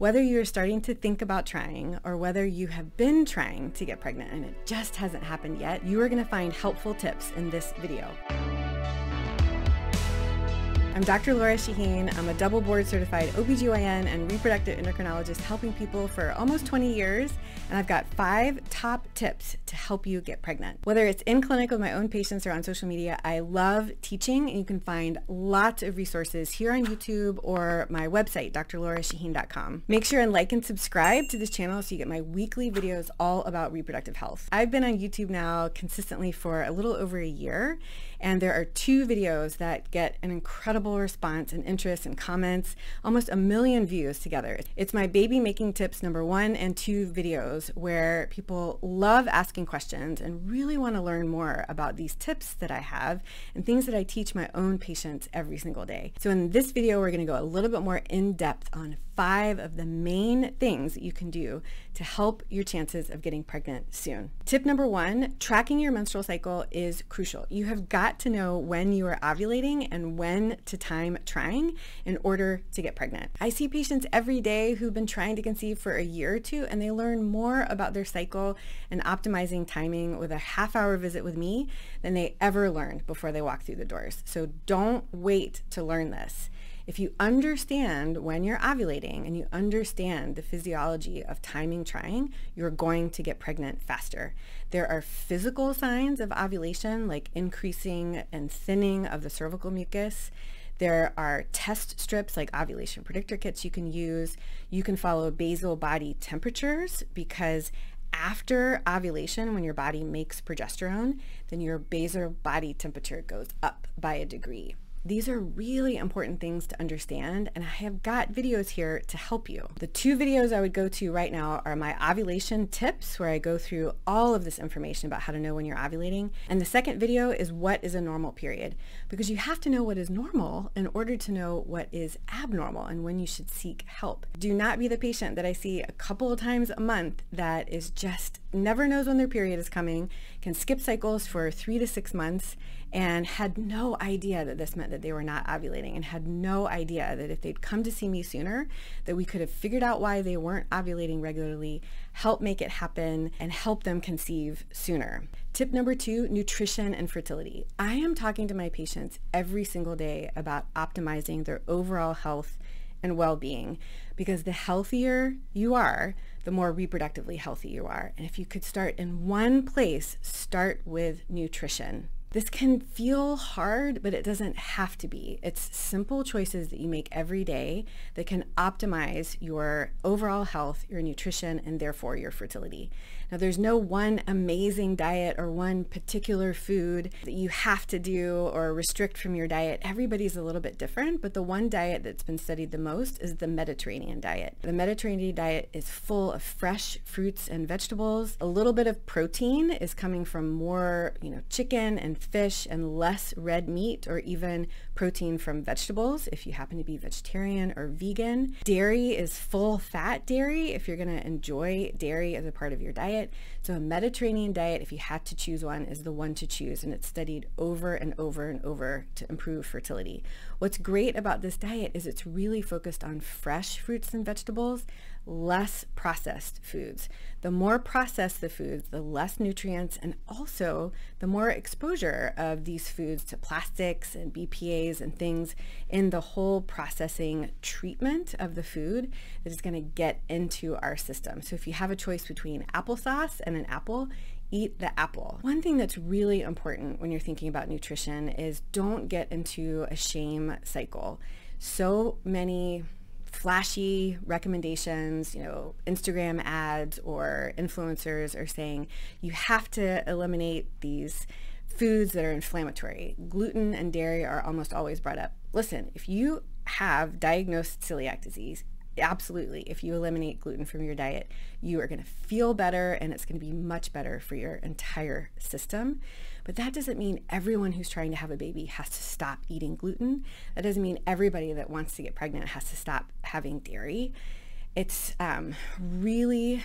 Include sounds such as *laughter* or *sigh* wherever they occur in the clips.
Whether you're starting to think about trying or whether you have been trying to get pregnant and it just hasn't happened yet, you are going to find helpful tips in this video. I'm Dr. Lora Shahine. I'm a double board certified OBGYN and reproductive endocrinologist helping people for almost 20 years. And I've got five top tips to help you get pregnant. Whether it's in clinic with my own patients or on social media, I love teaching and you can find lots of resources here on YouTube or my website, drlorashahine.com. Make sure and like and subscribe to this channel so you get my weekly videos all about reproductive health. I've been on YouTube now consistently for a little over a year and there are two videos that get an incredible response and interest and comments, almost a million views together. It's my baby making tips number one and two videos where people love asking questions and really want to learn more about these tips that I have and things that I teach my own patients every single day. So in this video, we're going to go a little bit more in depth on five of the main things you can do to help your chances of getting pregnant soon. Tip number one, tracking your menstrual cycle is crucial. You have got to know when you are ovulating and when to time trying in order to get pregnant. I see patients every day who've been trying to conceive for a year or two and they learn more about their cycle and optimizing timing with a half hour visit with me than they ever learned before they walk through the doors. So don't wait to learn this. If you understand when you're ovulating and you understand the physiology of timing trying, you're going to get pregnant faster. There are physical signs of ovulation like increasing and thinning of the cervical mucus. There are test strips like ovulation predictor kits you can use. You can follow basal body temperatures because after ovulation, when your body makes progesterone, then your basal body temperature goes up by a degree. These are really important things to understand and I have got videos here to help you. The two videos I would go to right now are my ovulation tips where I go through all of this information about how to know when you're ovulating. And the second video is what is a normal period because you have to know what is normal in order to know what is abnormal and when you should seek help. Do not be the patient that I see a couple of times a month that is just never knows when their period is coming, can skip cycles for three to six months and had no idea that this meant that they were not ovulating and had no idea that if they'd come to see me sooner, that we could have figured out why they weren't ovulating regularly, help make it happen, and help them conceive sooner. Tip number two, nutrition and fertility. I am talking to my patients every single day about optimizing their overall health and well-being because the healthier you are, the more reproductively healthy you are. And if you could start in one place, start with nutrition. This can feel hard, but it doesn't have to be. It's simple choices that you make every day that can optimize your overall health, your nutrition, and therefore your fertility. Now, there's no one amazing diet or one particular food that you have to do or restrict from your diet. Everybody's a little bit different, but the one diet that's been studied the most is the Mediterranean diet. The Mediterranean diet is full of fresh fruits and vegetables. A little bit of protein is coming from more, you know, chicken and fish and less red meat or even protein from vegetables if you happen to be vegetarian or vegan. Dairy is full fat dairy if you're going to enjoy dairy as a part of your diet. So a Mediterranean diet, if you had to choose one, is the one to choose and it's studied over and over and over to improve fertility. What's great about this diet is it's really focused on fresh fruits and vegetables, less processed foods. The more processed the foods, the less nutrients, and also the more exposure of these foods to plastics and BPAs and things in the whole processing treatment of the food that is going to get into our system. So if you have a choice between applesauce and an apple, eat the apple. One thing that's really important when you're thinking about nutrition is don't get into a shame cycle. So many flashy recommendations, you know, Instagram ads or influencers are saying you have to eliminate these foods that are inflammatory. Gluten and dairy are almost always brought up. Listen, if you have diagnosed celiac disease, absolutely, if you eliminate gluten from your diet, you are going to feel better and it's going to be much better for your entire system. But that doesn't mean everyone who's trying to have a baby has to stop eating gluten. That doesn't mean everybody that wants to get pregnant has to stop having dairy. It's um, really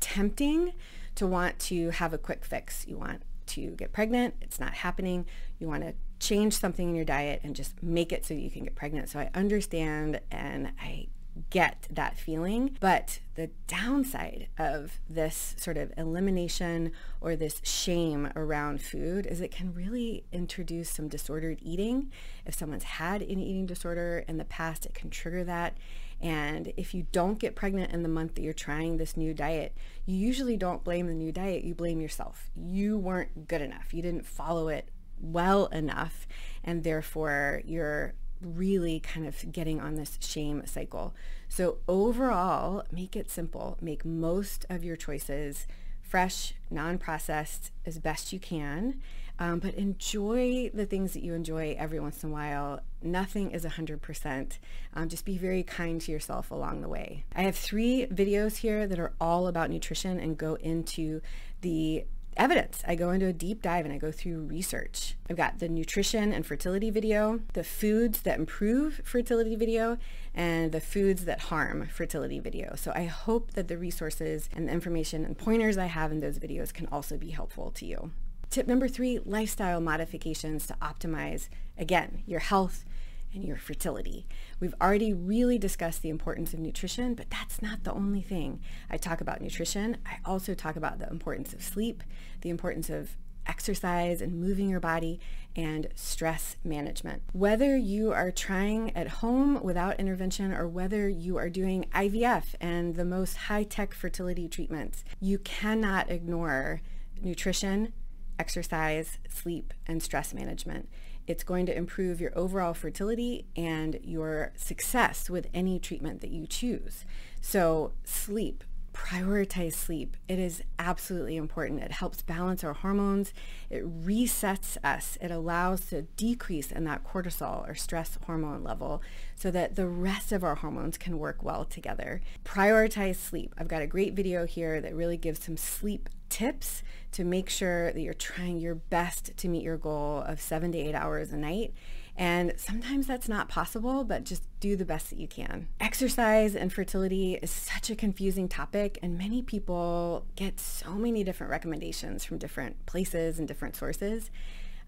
tempting to want to have a quick fix. You want to get pregnant, it's not happening. You want to change something in your diet and just make it so you can get pregnant. So I understand and I get that feeling. But the downside of this sort of elimination or this shame around food is it can really introduce some disordered eating. If someone's had an eating disorder in the past, it can trigger that. And if you don't get pregnant in the month that you're trying this new diet, you usually don't blame the new diet, you blame yourself. You weren't good enough. You didn't follow it well enough, and therefore you're really kind of getting on this shame cycle. So overall, make it simple. Make most of your choices fresh, non-processed as best you can. Um, but enjoy the things that you enjoy every once in a while. Nothing is 100%. Um, just be very kind to yourself along the way. I have three videos here that are all about nutrition and go into the evidence. I go into a deep dive and I go through research. I've got the nutrition and fertility video, the foods that improve fertility video, and the foods that harm fertility video. So I hope that the resources and the information and pointers I have in those videos can also be helpful to you. Tip number three, lifestyle modifications to optimize, again, your health and your fertility. We've already really discussed the importance of nutrition, but that's not the only thing. I talk about nutrition. I also talk about the importance of sleep, the importance of exercise and moving your body, and stress management. Whether you are trying at home without intervention or whether you are doing IVF and the most high-tech fertility treatments, you cannot ignore nutrition, exercise, sleep, and stress management. It's going to improve your overall fertility and your success with any treatment that you choose. So sleep, prioritize sleep. It is absolutely important. It helps balance our hormones. It resets us. It allows to decrease in that cortisol or stress hormone level so that the rest of our hormones can work well together. Prioritize sleep. I've got a great video here that really gives some sleep tips to make sure that you're trying your best to meet your goal of seven to eight hours a night and sometimes that's not possible, but just do the best that you can. Exercise and fertility is such a confusing topic and many people get so many different recommendations from different places and different sources.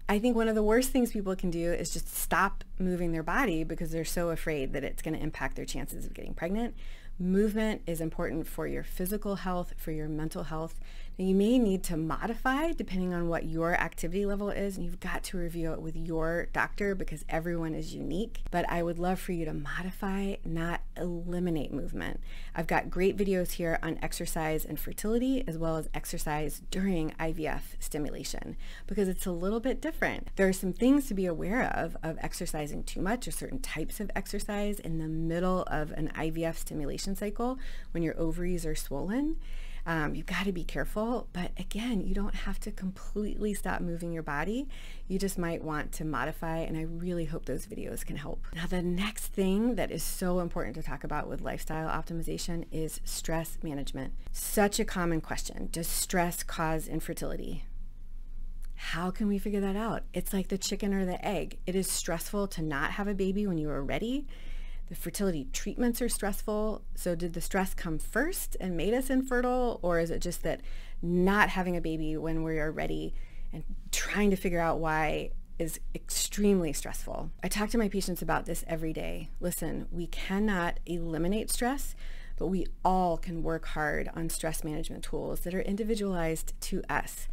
I think one of the worst things people can do is just stop moving their body because they're so afraid that it's going to impact their chances of getting pregnant. Movement is important for your physical health, for your mental health. Now, you may need to modify depending on what your activity level is, and you've got to review it with your doctor because everyone is unique. But I would love for you to modify, not eliminate movement. I've got great videos here on exercise and fertility, as well as exercise during IVF stimulation, because it's a little bit different. There are some things to be aware of, of exercising too much or certain types of exercise in the middle of an IVF stimulation cycle when your ovaries are swollen. Um, you've got to be careful, but again, you don't have to completely stop moving your body. You just might want to modify, and I really hope those videos can help. Now, the next thing that is so important to talk about with lifestyle optimization is stress management. Such a common question. Does stress cause infertility? How can we figure that out? It's like the chicken or the egg. It is stressful to not have a baby when you are ready the fertility treatments are stressful. So did the stress come first and made us infertile? Or is it just that not having a baby when we are ready and trying to figure out why is extremely stressful. I talk to my patients about this every day. Listen, we cannot eliminate stress, but we all can work hard on stress management tools that are individualized to us.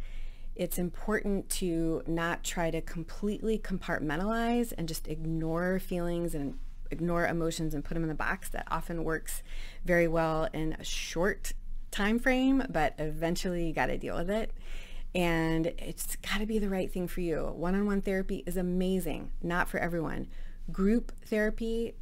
It's important to not try to completely compartmentalize and just ignore feelings and ignore emotions and put them in the box that often works very well in a short time frame, but eventually you got to deal with it. And it's got to be the right thing for you. One-on-one therapy is amazing, not for everyone. Group therapy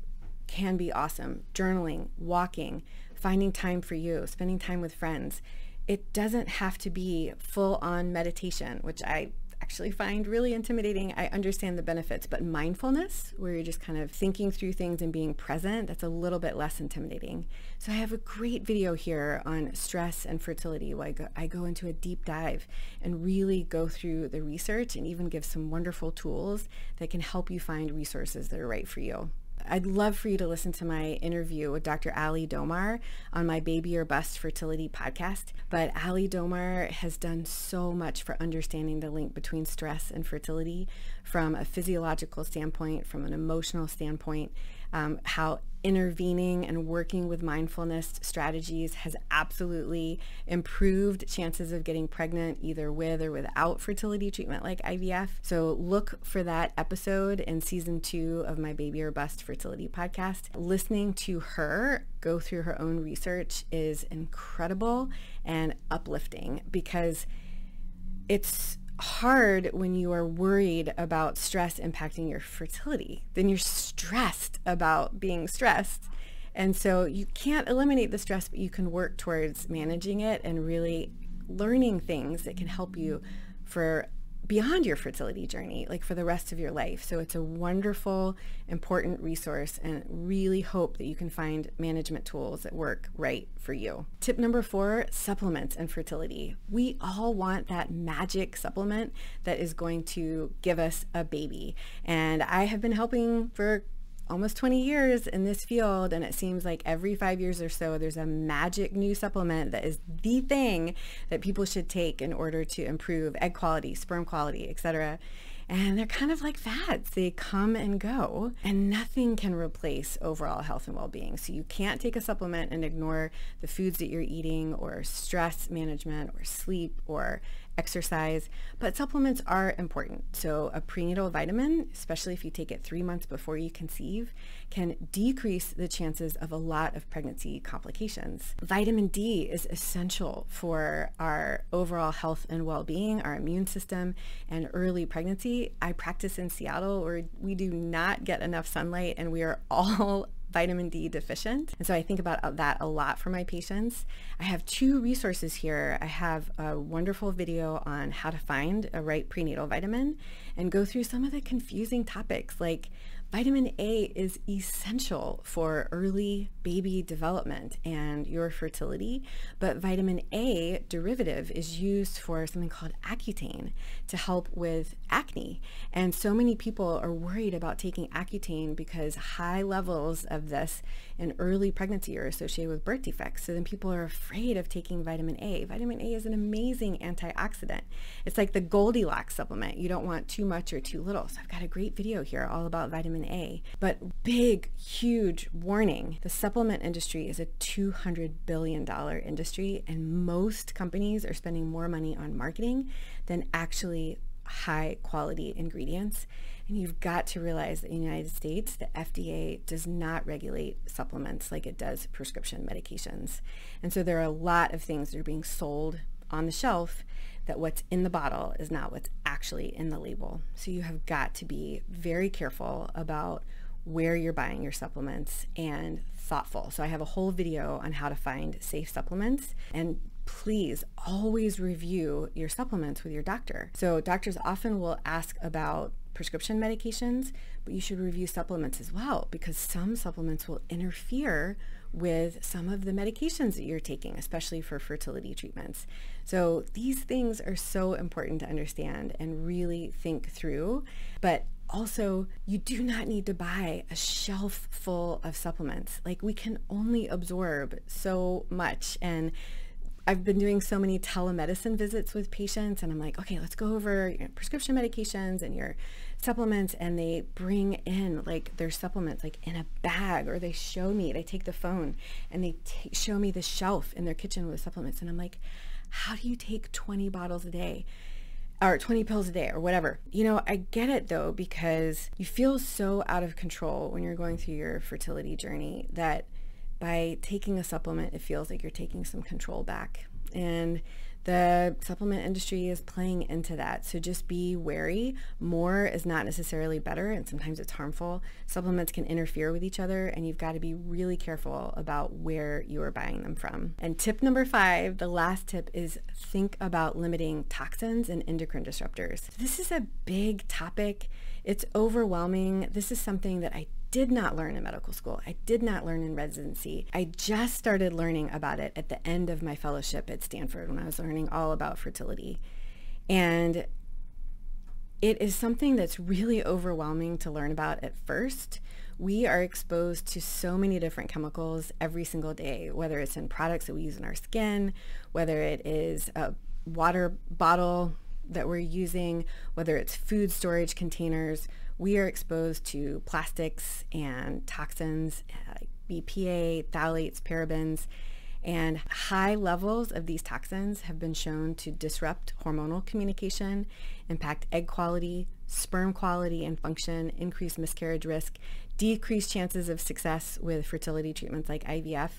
can be awesome. Journaling, walking, finding time for you, spending time with friends. It doesn't have to be full on meditation, which I actually find really intimidating. I understand the benefits, but mindfulness, where you're just kind of thinking through things and being present, that's a little bit less intimidating. So I have a great video here on stress and fertility where I go, I go into a deep dive and really go through the research and even give some wonderful tools that can help you find resources that are right for you. I'd love for you to listen to my interview with Dr. Ali Domar on my Baby or Bust Fertility podcast. But Ali Domar has done so much for understanding the link between stress and fertility from a physiological standpoint, from an emotional standpoint. Um, how intervening and working with mindfulness strategies has absolutely improved chances of getting pregnant either with or without fertility treatment like IVF. So look for that episode in season two of my Baby or Bust fertility podcast. Listening to her go through her own research is incredible and uplifting because it's hard when you are worried about stress impacting your fertility. Then you're stressed about being stressed. And so you can't eliminate the stress, but you can work towards managing it and really learning things that can help you for beyond your fertility journey, like for the rest of your life. So it's a wonderful, important resource and really hope that you can find management tools that work right for you. Tip number four, supplements and fertility. We all want that magic supplement that is going to give us a baby. And I have been helping for almost 20 years in this field and it seems like every five years or so there's a magic new supplement that is the thing that people should take in order to improve egg quality sperm quality etc and they're kind of like fads. They come and go, and nothing can replace overall health and well being. So you can't take a supplement and ignore the foods that you're eating, or stress management, or sleep, or exercise, but supplements are important. So a prenatal vitamin, especially if you take it three months before you conceive, can decrease the chances of a lot of pregnancy complications. Vitamin D is essential for our overall health and well-being, our immune system, and early pregnancy. I practice in Seattle where we do not get enough sunlight and we are *laughs* all vitamin D deficient. And so I think about uh, that a lot for my patients. I have two resources here. I have a wonderful video on how to find a right prenatal vitamin and go through some of the confusing topics like Vitamin A is essential for early baby development and your fertility, but vitamin A derivative is used for something called Accutane to help with acne. And so many people are worried about taking Accutane because high levels of this in early pregnancy are associated with birth defects. So then people are afraid of taking vitamin A. Vitamin A is an amazing antioxidant. It's like the Goldilocks supplement. You don't want too much or too little. So I've got a great video here all about vitamin A. But big, huge warning. The supplement industry is a $200 billion industry and most companies are spending more money on marketing than actually high quality ingredients. And you've got to realize that in the United States, the FDA does not regulate supplements like it does prescription medications. And so there are a lot of things that are being sold on the shelf that what's in the bottle is not what's actually in the label. So you have got to be very careful about where you're buying your supplements and thoughtful. So I have a whole video on how to find safe supplements and please always review your supplements with your doctor. So doctors often will ask about prescription medications, but you should review supplements as well because some supplements will interfere with some of the medications that you're taking, especially for fertility treatments. So these things are so important to understand and really think through. But also, you do not need to buy a shelf full of supplements. Like we can only absorb so much. And I've been doing so many telemedicine visits with patients and I'm like, okay, let's go over your prescription medications and your supplements and they bring in like their supplements like in a bag or they show me, they take the phone and they show me the shelf in their kitchen with supplements and I'm like, how do you take 20 bottles a day? or 20 pills a day or whatever. You know, I get it though because you feel so out of control when you're going through your fertility journey that by taking a supplement, it feels like you're taking some control back. And the supplement industry is playing into that. So just be wary. More is not necessarily better, and sometimes it's harmful. Supplements can interfere with each other, and you've got to be really careful about where you are buying them from. And tip number five, the last tip is think about limiting toxins and endocrine disruptors. This is a big topic. It's overwhelming. This is something that I did not learn in medical school. I did not learn in residency. I just started learning about it at the end of my fellowship at Stanford when I was learning all about fertility. And it is something that's really overwhelming to learn about at first. We are exposed to so many different chemicals every single day, whether it's in products that we use in our skin, whether it is a water bottle that we're using, whether it's food storage containers, we are exposed to plastics and toxins uh, like BPA, phthalates, parabens, and high levels of these toxins have been shown to disrupt hormonal communication, impact egg quality, sperm quality and function, increase miscarriage risk, decrease chances of success with fertility treatments like IVF,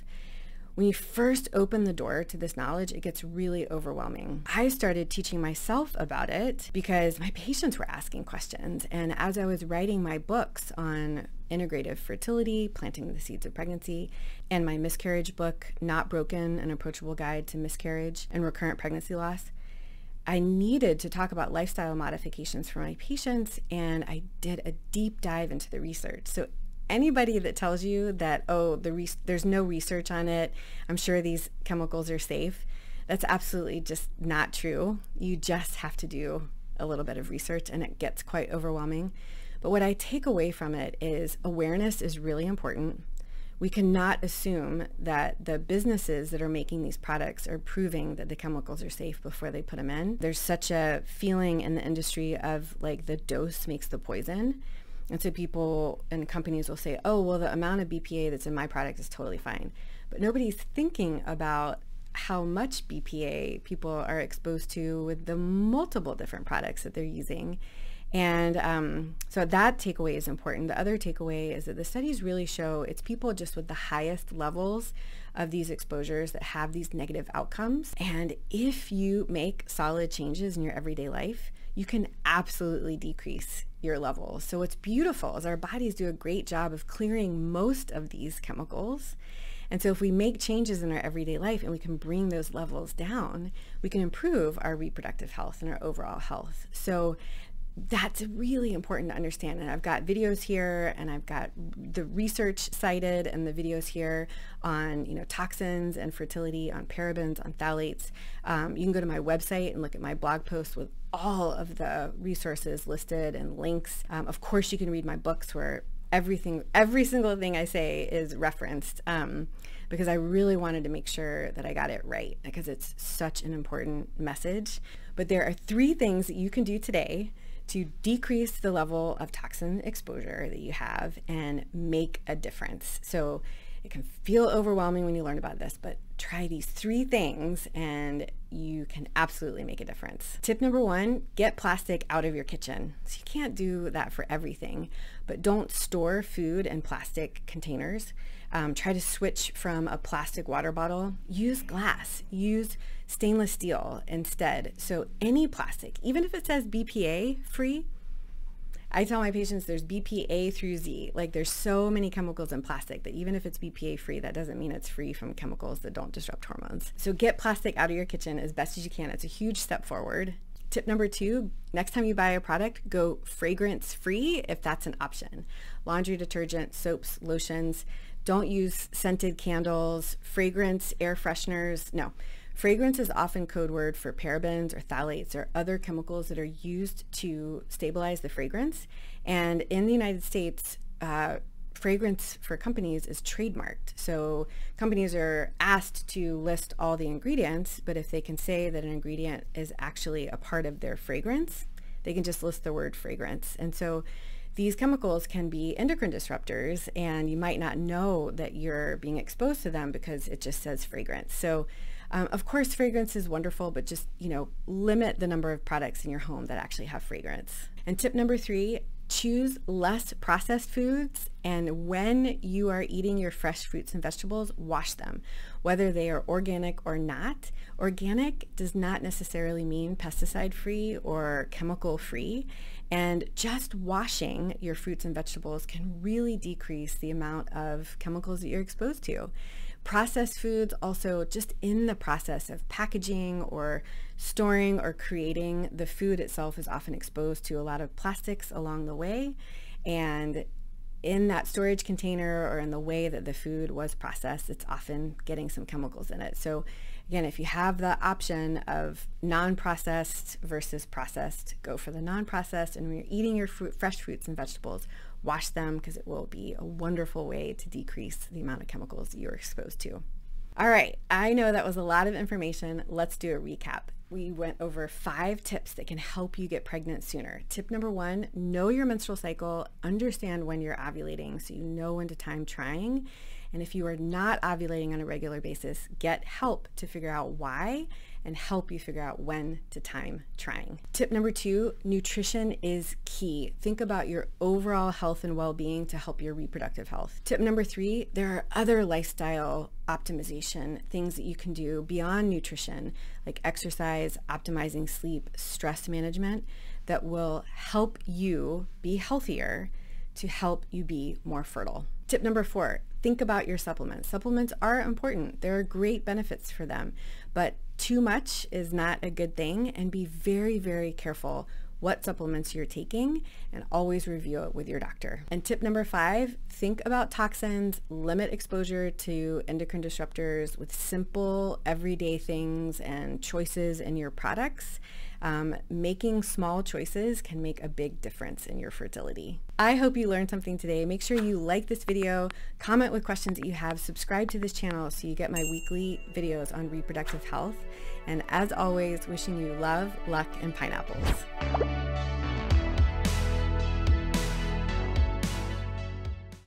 when you first open the door to this knowledge, it gets really overwhelming. I started teaching myself about it because my patients were asking questions. And as I was writing my books on integrative fertility, planting the seeds of pregnancy, and my miscarriage book, Not Broken, an approachable guide to miscarriage and recurrent pregnancy loss, I needed to talk about lifestyle modifications for my patients, and I did a deep dive into the research. So anybody that tells you that, oh, the re- there's no research on it, I'm sure these chemicals are safe, that's absolutely just not true. You just have to do a little bit of research and it gets quite overwhelming. But what I take away from it is awareness is really important. We cannot assume that the businesses that are making these products are proving that the chemicals are safe before they put them in. There's such a feeling in the industry of like the dose makes the poison. And so people and companies will say, oh, well, the amount of BPA that's in my product is totally fine. But nobody's thinking about how much BPA people are exposed to with the multiple different products that they're using. And um, so that takeaway is important. The other takeaway is that the studies really show it's people just with the highest levels of these exposures that have these negative outcomes. And if you make solid changes in your everyday life, you can absolutely decrease your levels. So what's beautiful is our bodies do a great job of clearing most of these chemicals. And so if we make changes in our everyday life and we can bring those levels down, we can improve our reproductive health and our overall health. So that's really important to understand. And I've got videos here and I've got the research cited and the videos here on, you know, toxins and fertility, on parabens, on phthalates. Um, you can go to my website and look at my blog posts with all of the resources listed and links. Um, of course, you can read my books where everything, every single thing I say is referenced um, because I really wanted to make sure that I got it right because it's such an important message. But there are three things that you can do today to decrease the level of toxin exposure that you have and make a difference. So it can feel overwhelming when you learn about this, but try these three things and you can absolutely make a difference. Tip number one, get plastic out of your kitchen. So you can't do that for everything, but don't store food in plastic containers. Um, try to switch from a plastic water bottle. Use glass. Use stainless steel instead. So any plastic, even if it says BPA free, I tell my patients there's BPA through Z. Like there's so many chemicals in plastic that even if it's BPA free, that doesn't mean it's free from chemicals that don't disrupt hormones. So get plastic out of your kitchen as best as you can. It's a huge step forward. Tip number two, next time you buy a product, go fragrance free if that's an option. Laundry detergent, soaps, lotions. Don't use scented candles, fragrance, air fresheners. No. Fragrance is often code word for parabens or phthalates or other chemicals that are used to stabilize the fragrance. And in the United States, uh, fragrance for companies is trademarked. So companies are asked to list all the ingredients, but if they can say that an ingredient is actually a part of their fragrance, they can just list the word fragrance. And so these chemicals can be endocrine disruptors and you might not know that you're being exposed to them because it just says fragrance. So um, of course, fragrance is wonderful, but just, you know, limit the number of products in your home that actually have fragrance. And tip number three, choose less processed foods and when you are eating your fresh fruits and vegetables wash them whether they are organic or not organic does not necessarily mean pesticide free or chemical free and just washing your fruits and vegetables can really decrease the amount of chemicals that you're exposed to Processed foods also just in the process of packaging or storing or creating, the food itself is often exposed to a lot of plastics along the way. And in that storage container or in the way that the food was processed, it's often getting some chemicals in it. So again, if you have the option of non-processed versus processed, go for the non-processed. And when you're eating your fruit, fresh fruits and vegetables, wash them because it will be a wonderful way to decrease the amount of chemicals you're exposed to. All right, I know that was a lot of information. Let's do a recap. we went over five tips that can help you get pregnant sooner. Tip number one, know your menstrual cycle, understand when you're ovulating so you know when to time trying. And if you are not ovulating on a regular basis, get help to figure out why and help you figure out when to time trying. Tip number two, nutrition is key. Think about your overall health and well-being to help your reproductive health. Tip number three, there are other lifestyle optimization things that you can do beyond nutrition, like exercise, optimizing sleep, stress management, that will help you be healthier to help you be more fertile. Tip number four, think about your supplements. Supplements are important. There are great benefits for them, but too much is not a good thing and be very, very careful what supplements you're taking and always review it with your doctor. And tip number five, think about toxins, limit exposure to endocrine disruptors with simple everyday things and choices in your products. Um, making small choices can make a big difference in your fertility. I hope you learned something today. Make sure you like this video, comment with questions that you have, subscribe to this channel so you get my weekly videos on reproductive health. And as always, wishing you love, luck, and pineapples.